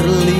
terlihat